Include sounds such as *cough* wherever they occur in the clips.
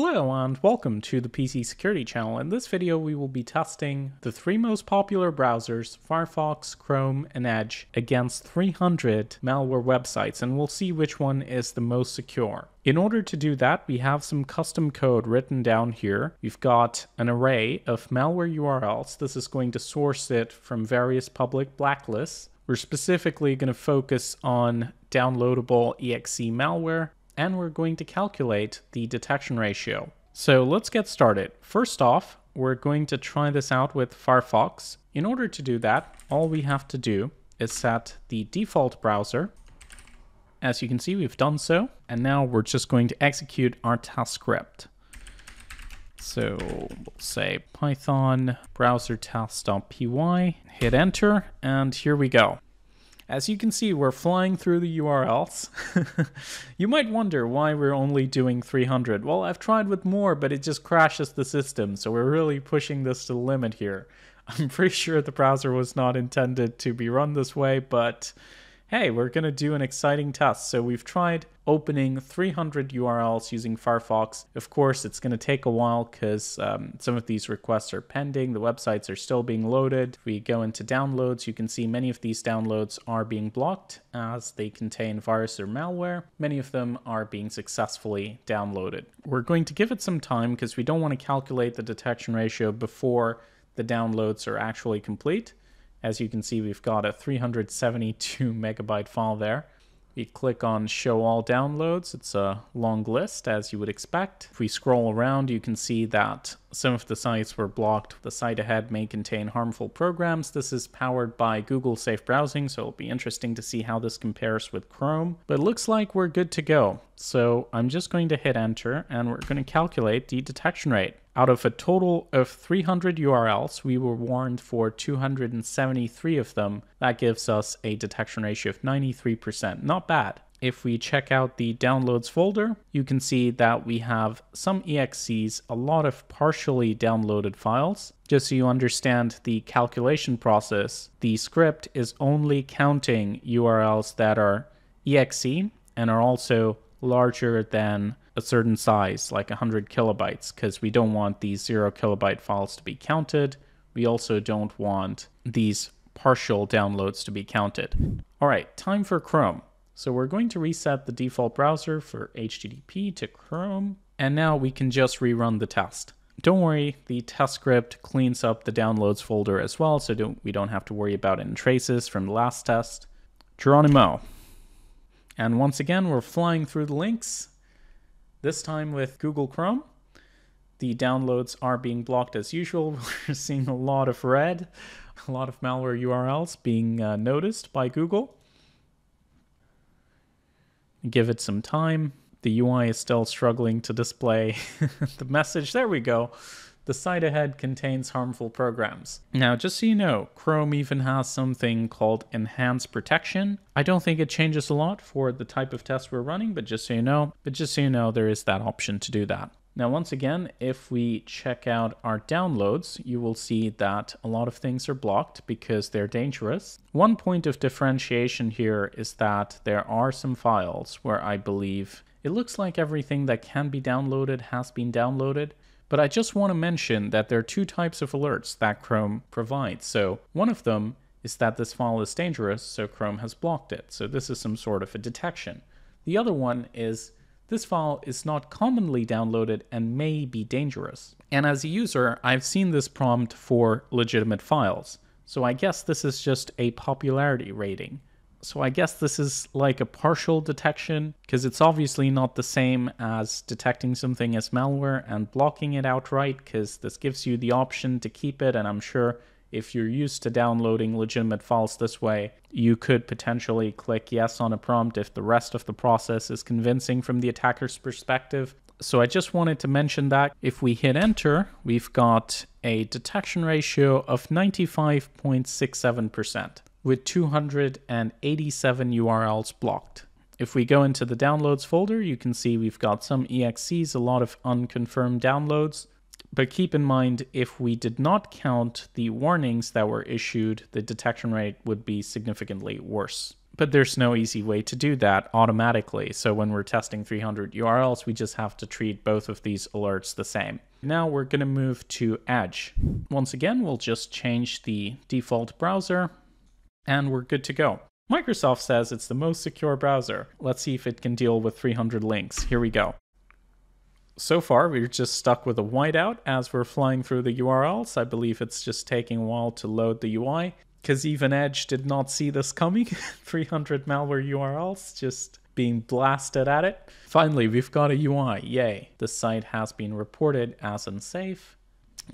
Hello and welcome to the PC Security channel. In this video we will be testing the three most popular browsers, Firefox, Chrome, and Edge, against 300 malware websites and we'll see which one is the most secure. In order to do that we have some custom code written down here. We've got an array of malware URLs. This is going to source it from various public blacklists. We're specifically going to focus on downloadable exe malware and we're going to calculate the detection ratio. So let's get started. First off, we're going to try this out with Firefox. In order to do that, all we have to do is set the default browser. As you can see, we've done so. And now we're just going to execute our test script. So we'll say python browser test.py, hit enter, and here we go. As you can see, we're flying through the URLs. *laughs* you might wonder why we're only doing 300. Well, I've tried with more, but it just crashes the system, so we're really pushing this to the limit here. *laughs* I'm pretty sure the browser was not intended to be run this way, but hey, we're going to do an exciting test. So we've tried opening 300 URLs using Firefox. Of course, it's going to take a while because um, some of these requests are pending. The websites are still being loaded. If we go into downloads, you can see many of these downloads are being blocked as they contain virus or malware. Many of them are being successfully downloaded. We're going to give it some time because we don't want to calculate the detection ratio before the downloads are actually complete. As you can see, we've got a 372 *laughs* megabyte file there. We click on show all downloads. It's a long list as you would expect. If we scroll around, you can see that some of the sites were blocked. The site ahead may contain harmful programs. This is powered by Google Safe Browsing, so it'll be interesting to see how this compares with Chrome. But it looks like we're good to go. So I'm just going to hit enter and we're going to calculate the detection rate. Out of a total of 300 URLs, we were warned for 273 of them. That gives us a detection ratio of 93%. Not bad. If we check out the downloads folder, you can see that we have some EXEs, a lot of partially downloaded files. Just so you understand the calculation process, the script is only counting URLs that are EXE and are also larger than a certain size, like 100 kilobytes, because we don't want these zero kilobyte files to be counted. We also don't want these partial downloads to be counted. All right, time for Chrome. So we're going to reset the default browser for HTTP to Chrome, and now we can just rerun the test. Don't worry, the test script cleans up the downloads folder as well, so don't, we don't have to worry about any traces from the last test. Geronimo. And once again, we're flying through the links. This time with Google Chrome, the downloads are being blocked as usual. *laughs* We're seeing a lot of red, a lot of malware URLs being uh, noticed by Google. Give it some time. The UI is still struggling to display *laughs* the message. There we go. The site ahead contains harmful programs. Now, just so you know, Chrome even has something called enhanced protection. I don't think it changes a lot for the type of test we're running, but just so you know, but just so you know, there is that option to do that. Now, once again, if we check out our downloads, you will see that a lot of things are blocked because they're dangerous. One point of differentiation here is that there are some files where I believe it looks like everything that can be downloaded has been downloaded, but I just want to mention that there are two types of alerts that Chrome provides. So one of them is that this file is dangerous, so Chrome has blocked it. So this is some sort of a detection. The other one is this file is not commonly downloaded and may be dangerous. And as a user, I've seen this prompt for legitimate files. So I guess this is just a popularity rating. So I guess this is like a partial detection because it's obviously not the same as detecting something as malware and blocking it outright because this gives you the option to keep it and I'm sure if you're used to downloading legitimate files this way, you could potentially click yes on a prompt if the rest of the process is convincing from the attacker's perspective. So I just wanted to mention that if we hit enter, we've got a detection ratio of 95.67% with 287 URLs blocked. If we go into the downloads folder, you can see we've got some EXEs, a lot of unconfirmed downloads, But keep in mind, if we did not count the warnings that were issued, the detection rate would be significantly worse. But there's no easy way to do that automatically. So when we're testing 300 URLs, we just have to treat both of these alerts the same. Now we're going to move to Edge. Once again, we'll just change the default browser and we're good to go. Microsoft says it's the most secure browser. Let's see if it can deal with 300 links. Here we go. So far, we're just stuck with a whiteout as we're flying through the URLs. I believe it's just taking a while to load the UI because even Edge did not see this coming. *laughs* 300 malware URLs just being blasted at it. Finally, we've got a UI. Yay. The site has been reported as unsafe.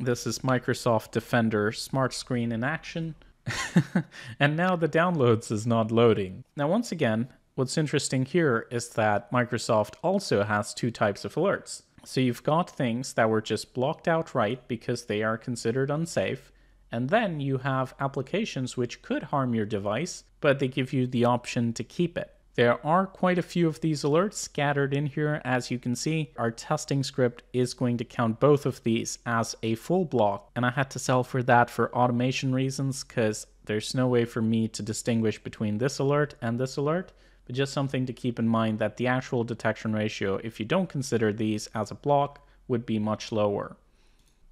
This is Microsoft Defender Smart Screen in action. *laughs* and now the downloads is not loading. Now, once again, what's interesting here is that Microsoft also has two types of alerts. So you've got things that were just blocked outright because they are considered unsafe. And then you have applications which could harm your device, but they give you the option to keep it. There are quite a few of these alerts scattered in here. As you can see, our testing script is going to count both of these as a full block. And I had to sell for that for automation reasons because there's no way for me to distinguish between this alert and this alert. But just something to keep in mind that the actual detection ratio, if you don't consider these as a block, would be much lower.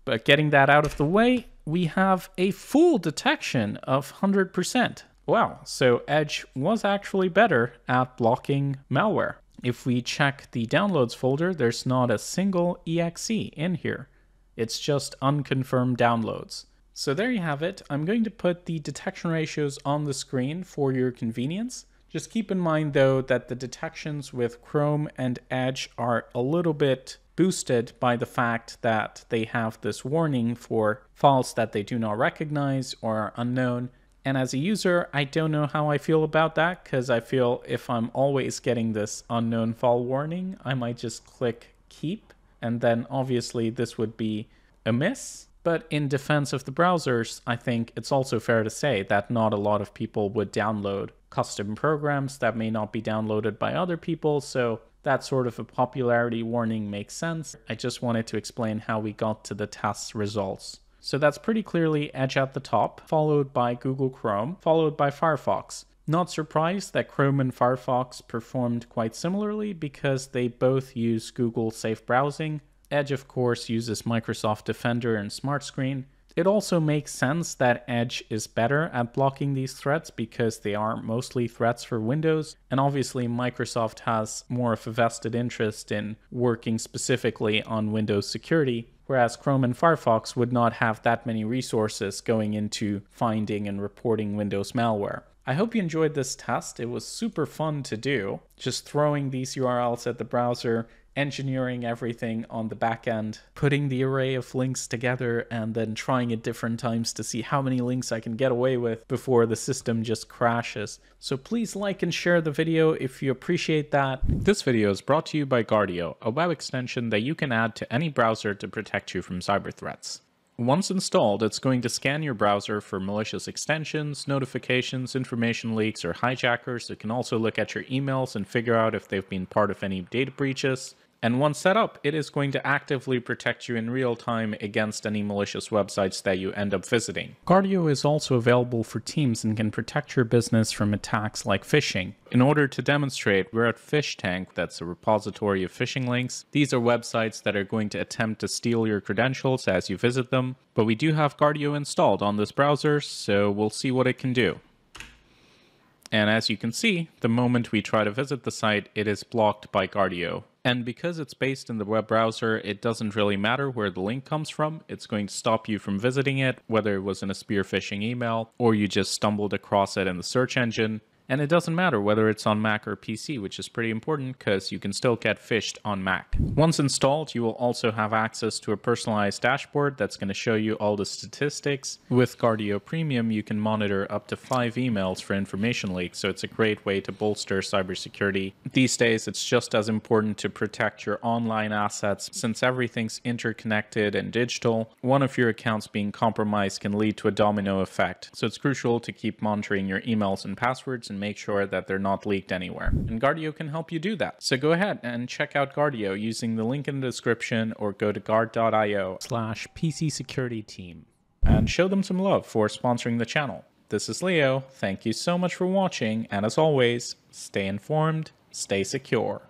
But getting that out of the way, we have a full detection of 100%. Wow, so Edge was actually better at blocking malware. If we check the downloads folder, there's not a single exe in here. It's just unconfirmed downloads. So there you have it. I'm going to put the detection ratios on the screen for your convenience. Just keep in mind though that the detections with Chrome and Edge are a little bit boosted by the fact that they have this warning for files that they do not recognize or are unknown and as a user, I don't know how I feel about that because I feel if I'm always getting this unknown file warning, I might just click keep. And then obviously this would be a miss. But in defense of the browsers, I think it's also fair to say that not a lot of people would download custom programs that may not be downloaded by other people. So that sort of a popularity warning makes sense. I just wanted to explain how we got to the test results. So that's pretty clearly Edge at the top, followed by Google Chrome, followed by Firefox. Not surprised that Chrome and Firefox performed quite similarly because they both use Google Safe Browsing. Edge, of course, uses Microsoft Defender and Smart Screen. It also makes sense that Edge is better at blocking these threats because they are mostly threats for Windows, and obviously Microsoft has more of a vested interest in working specifically on Windows security whereas Chrome and Firefox would not have that many resources going into finding and reporting Windows malware. I hope you enjoyed this test. It was super fun to do, just throwing these URLs at the browser engineering everything on the back end, putting the array of links together, and then trying at different times to see how many links I can get away with before the system just crashes. So please like and share the video if you appreciate that. This video is brought to you by Guardio, a web extension that you can add to any browser to protect you from cyber threats. Once installed, it's going to scan your browser for malicious extensions, notifications, information leaks, or hijackers. It can also look at your emails and figure out if they've been part of any data breaches. And once set up, it is going to actively protect you in real time against any malicious websites that you end up visiting. Guardio is also available for Teams and can protect your business from attacks like phishing. In order to demonstrate, we're at PhishTank, that's a repository of phishing links. These are websites that are going to attempt to steal your credentials as you visit them, but we do have Guardio installed on this browser, so we'll see what it can do. And as you can see, the moment we try to visit the site, it is blocked by Guardio. And because it's based in the web browser, it doesn't really matter where the link comes from. It's going to stop you from visiting it, whether it was in a spear phishing email or you just stumbled across it in the search engine. And it doesn't matter whether it's on Mac or PC, which is pretty important because you can still get phished on Mac. Once installed, you will also have access to a personalized dashboard that's going to show you all the statistics. With Guardio Premium, you can monitor up to five emails for information leaks, so it's a great way to bolster cybersecurity. These days, it's just as important to protect your online assets since everything's interconnected and digital. One of your accounts being compromised can lead to a domino effect, so it's crucial to keep monitoring your emails and passwords and make sure that they're not leaked anywhere. And Guardio can help you do that. So go ahead and check out Guardio using the link in the description or go to guard.io slash PC security team and show them some love for sponsoring the channel. This is Leo. Thank you so much for watching, and as always, stay informed, stay secure.